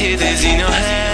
here, there's your hand.